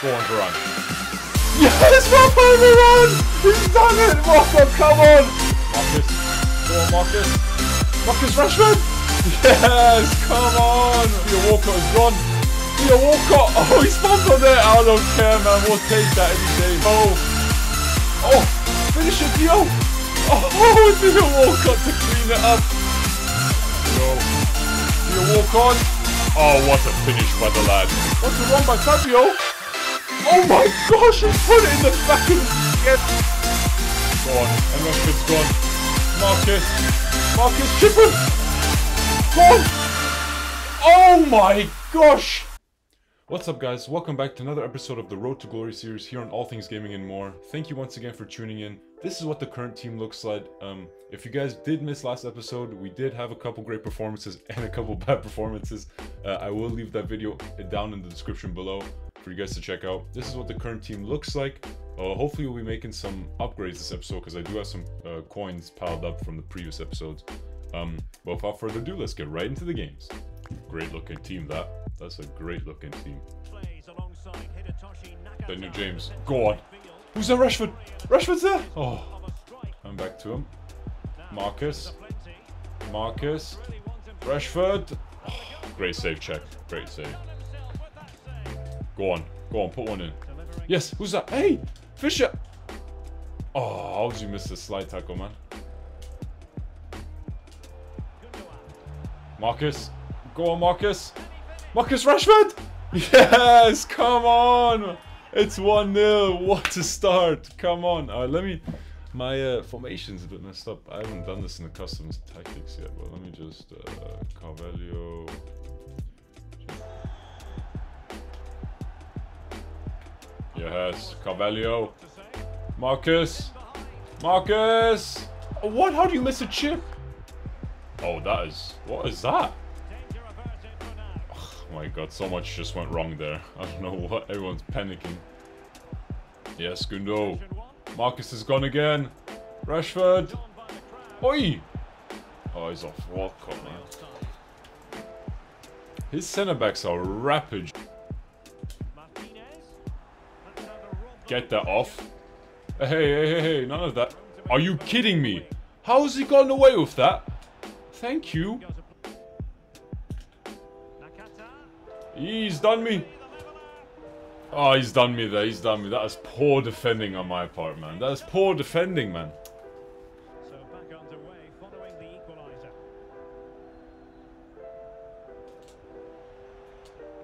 On, Varane. Yes, Rafael Varane! He's done it! Rafa, come on! Marcus. Go on, Marcus. Marcus Rashford! Yes, come on! Theo Walcott is gone. Theo Walcott! Oh, he's fumbled it! I don't care, man. We'll take that any day. Oh! Oh! Finish it, Theo! Oh, oh, Theo Walcott to clean it up. Yo. Theo Walcott. Oh, what a finish by the lad. What's the run by Fabio? Oh my gosh, he put it in the the net. Go on, and Rashford's gone. Marcus. Marcus Chipper. Go on. Oh my gosh. What's up guys, welcome back to another episode of the Road to Glory series here on All Things Gaming and More. Thank you once again for tuning in. This is what the current team looks like. Um, if you guys did miss last episode, we did have a couple great performances and a couple bad performances. Uh, I will leave that video down in the description below for you guys to check out. This is what the current team looks like. Uh, hopefully we'll be making some upgrades this episode because I do have some uh, coins piled up from the previous episodes. Um, but without further ado, let's get right into the games. Great looking team that. That's a great looking team. Daniel James. Go on. Who's that Rashford? Rashford's there. Oh. I'm back to him. Marcus. Marcus. Rashford. Oh, great save check. Great save. Go on. Go on. Put one in. Yes. Who's that? Hey. Fisher. Oh, how did you miss the slide tackle, man? Marcus. Go on, Marcus. Marcus Rashford! Yes! Come on! It's 1-0. What a start. Come on. Uh, let me... My uh, formation's a bit messed up. I haven't done this in the customs tactics yet, but let me just... Uh, Carvalho... Yes, Carvalho. Marcus. Marcus! What? How do you miss a chip? Oh, that is... What is that? Oh my god, so much just went wrong there. I don't know what, everyone's panicking. Yes, Gundo. Marcus is gone again. Rashford. Oi! Oh, he's off Walcott, man. His centre backs are rapid. Get that off. Hey, hey, hey, hey, none of that. Are you kidding me? How has he gotten away with that? Thank you. He's done me. Oh, he's done me there. He's done me. That is poor defending on my part, man. That is poor defending, man.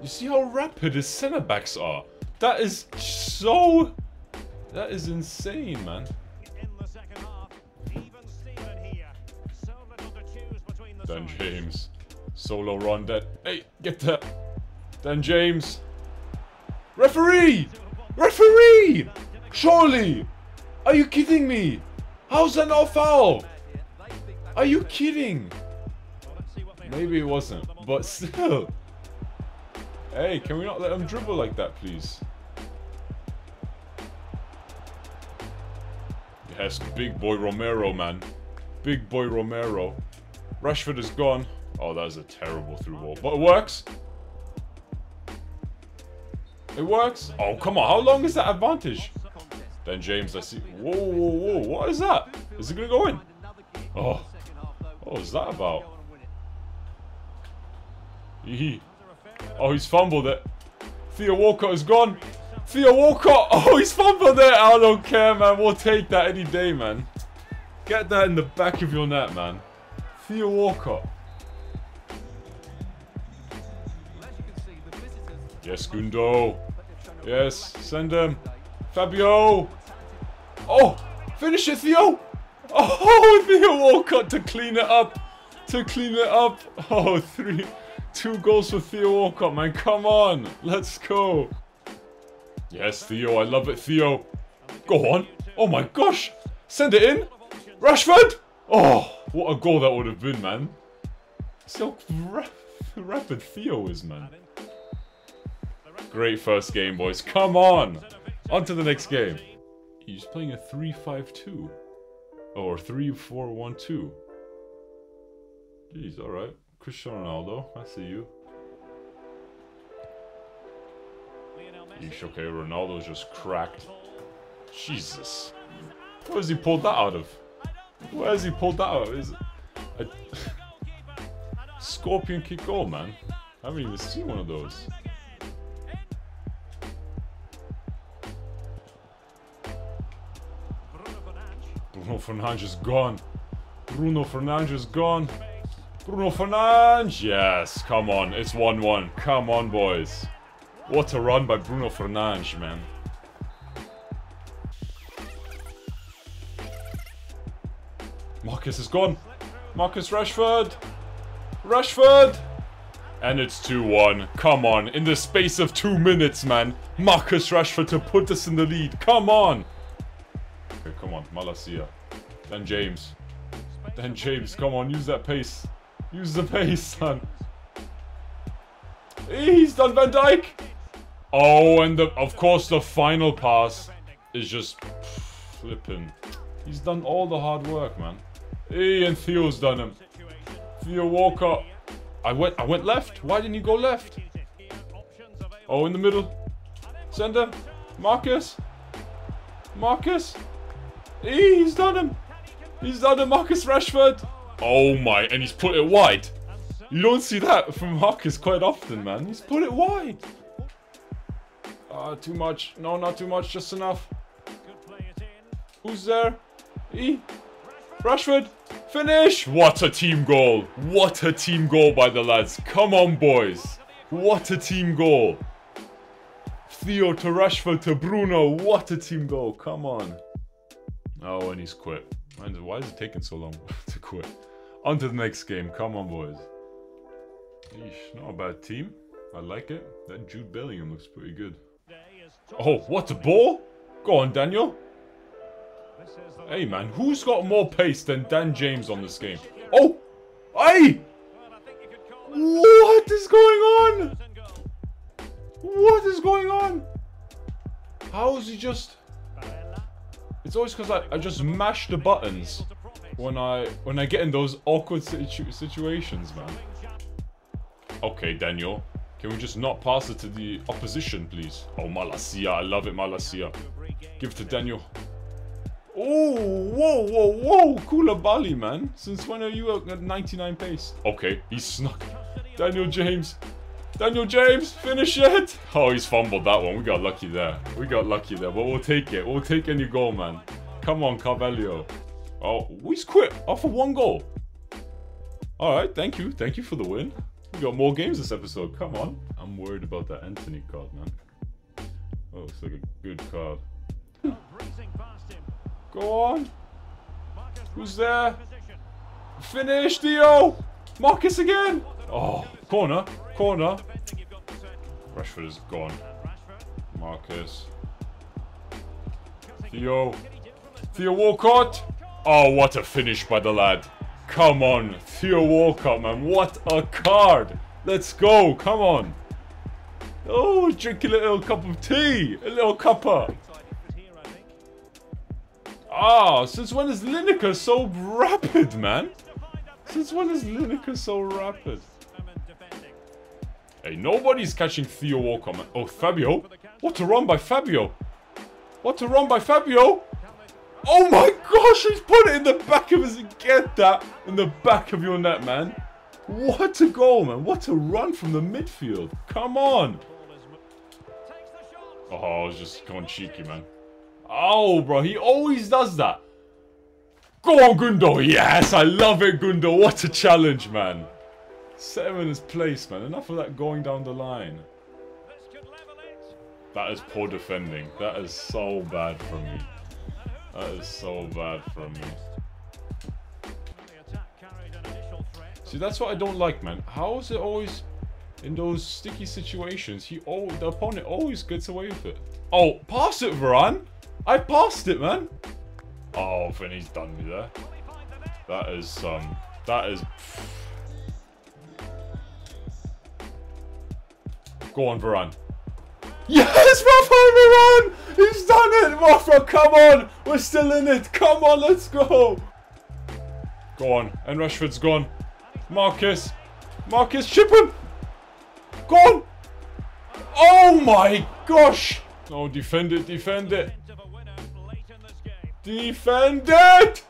You see how rapid his centre backs are? That is so... That is insane, man. In the second half, even Steven here. So little to choose between the Dan. James. Solo run that. Hey, get that. Dan James. Referee! Referee! Surely! Are you kidding me? How's that not foul? Are you kidding? Well, let's see what they Maybe it wasn't, but still. Hey, can we not let him dribble like that, please? Yes, big boy Romero, man. Big boy Romero. Rashford is gone. Oh, that is a terrible through ball. But it works. It works. Oh, come on. How long is that advantage? Then James, I see. Whoa, whoa, whoa. What is that? Is it going to go in? Oh. What was that about? Hee. Oh, he's fumbled it. Theo Walcott is gone. Theo Walcott. Oh, he's fumbled it. I don't care, man. We'll take that any day, man. Get that in the back of your net, man. Theo Walcott. Yes, Gundo. Yes, send him. Fabio. Oh, finish it, Theo. Oh, Theo Walcott to clean it up. To clean it up. Oh, three, two goals for Theo Walcott, man. Come on, let's go. Yes, Theo, I love it, Theo. Go on. Oh my gosh, send it in. Rashford. Oh, what a goal that would have been, man. How ra- rapid Theo is, man. Great first game, boys. Come on. On to the next game. He's playing a 3-5-2. Or 3-4-1-2. Jeez, alright. Cristiano Ronaldo, I see you. Yeesh, okay, Ronaldo's just cracked. Jesus. Where has he pulled that out of? Where has he pulled that out of? Is it scorpion kick goal, man? I haven't even seen one of those. Bruno Fernandes is gone. Bruno Fernandes is gone. Bruno Fernandes! Yes, come on. It's 1-1. Come on, boys. What a run by Bruno Fernandes, man. Marcus is gone. Marcus Rashford. Rashford! And it's 2-1. Come on. In the space of two minutes, man. Marcus Rashford to put us in the lead. Come on. Okay, come on. Malacia. Then James. Then James. Come on. Use that pace. Use the pace, son. He's done Van Dijk. Oh, and the, of course the final pass is just flipping. He's done all the hard work, man. And Theo's done him. Theo Walker. I went I went left. Why didn't you go left? Oh, in the middle. Sender. Marcus. Marcus. He's done him. He's done him, Marcus Rashford. Oh my, and he's put it wide. You don't see that from Marcus quite often, man. He's put it wide. Uh, too much. No, not too much. Just enough. Who's there? E. Rashford. Finish. What a team goal. What a team goal by the lads. Come on, boys. What a team goal. Theo to Rashford to Bruno. What a team goal. Come on. Oh, and he's quit. Why is it taking so long to quit? On to the next game. Come on, boys. Eesh, not a bad team. I like it. That Jude Bellingham looks pretty good. Oh, what a ball! Go on, Daniel. Hey, man, who's got more pace than Dan James on this game? Oh! Hey! What is going on? What is going on? How is he just... It's always because I, I just mash the buttons when I when I get in those awkward situ situations, man. Okay, Daniel. Can we just not pass it to the opposition, please? Oh, Malacia. I love it, Malacia. Give it to Daniel. Oh, whoa, whoa, whoa. Koulibaly, man. Since when are you at 99 pace? Okay, he's snuck. Daniel James. Daniel James, finish it! Oh, he's fumbled that one. We got lucky there. We got lucky there, but we'll take it. We'll take any goal, man. Come on, Carvalho. Oh, he's quit off of one goal. Alright, thank you. Thank you for the win. We got more games this episode. Come on. I'm worried about that Antony card, man. Oh, looks like a good card. Go on. Who's there? Finish, Theo! Marcus again! Oh, corner, corner. Rashford is gone. Marcus. Theo. Theo Walcott. Oh, what a finish by the lad. Come on, Theo Walcott, man. What a card. Let's go. Come on. Oh, drink a little cup of tea. A little cuppa. Ah, since when is Lineker so rapid, man? Since when is Lineker so rapid? Hey, nobody's catching Theo Walker, man. Oh, Fabio. What a run by Fabio. What a run by Fabio. Oh my gosh, he's put it in the back of his... Get that in the back of your net, man. What a goal, man. What a run from the midfield. Come on. Oh, I was just going cheeky, man. Oh, bro, he always does that. Go on, Gundo. Yes, I love it, Gundo. What a challenge, man. Set him in his place, man. Enough of that going down the line. That is poor defending. That is so bad from me. That is so bad from me. See, that's what I don't like, man. How is it always in those sticky situations? He oh, the opponent always gets away with it. Oh, pass it, Varane. I passed it, man. Oh, Vinny's done me there. That is um, that is. Go on, Varane. Yes, Rafa we won! He's done it! Rafa, come on! We're still in it! Come on, let's go! Go on. And Rashford's gone. Marcus. Marcus, chip him! Go on! Oh my gosh! No, defend it, defend it. Defend it!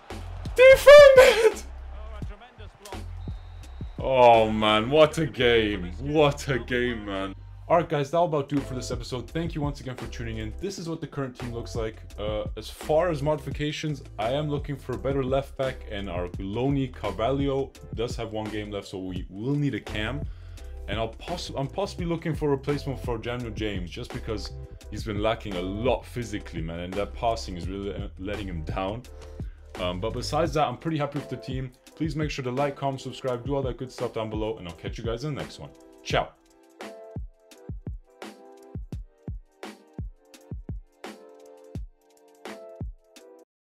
Defend it! Oh. Oh man, what a game. What a game, man. Alright guys, that'll about do it for this episode. Thank you once again for tuning in. This is what the current team looks like. Uh, as far as modifications, I am looking for a better left back and our Loni Carvalho does have one game left, so we will need a cam. And I'll poss I'm possibly looking for a replacement for Daniel James just because he's been lacking a lot physically, man, and that passing is really uh, letting him down. Um, but besides that, I'm pretty happy with the team. Please make sure to like, comment, subscribe, do all that good stuff down below, and I'll catch you guys in the next one. Ciao.